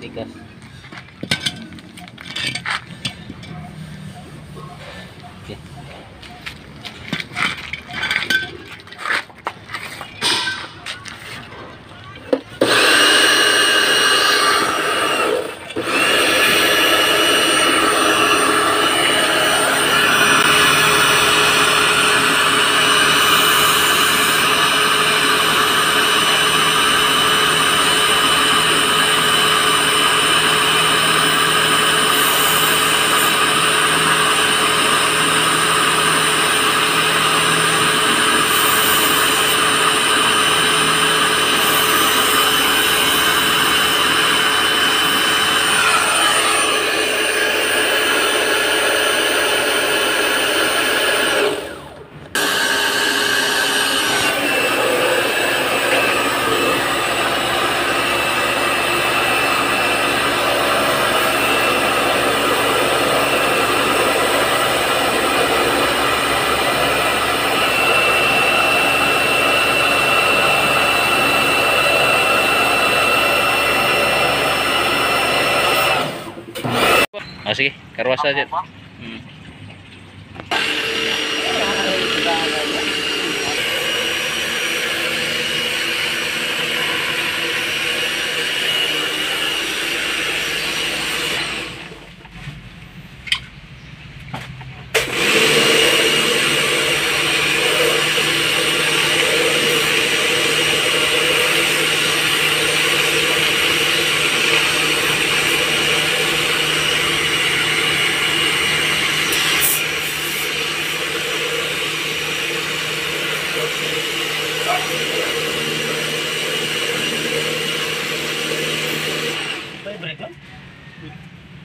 bigas Oh sige, karwas na dyan. Hmm. Iya, iya, iya.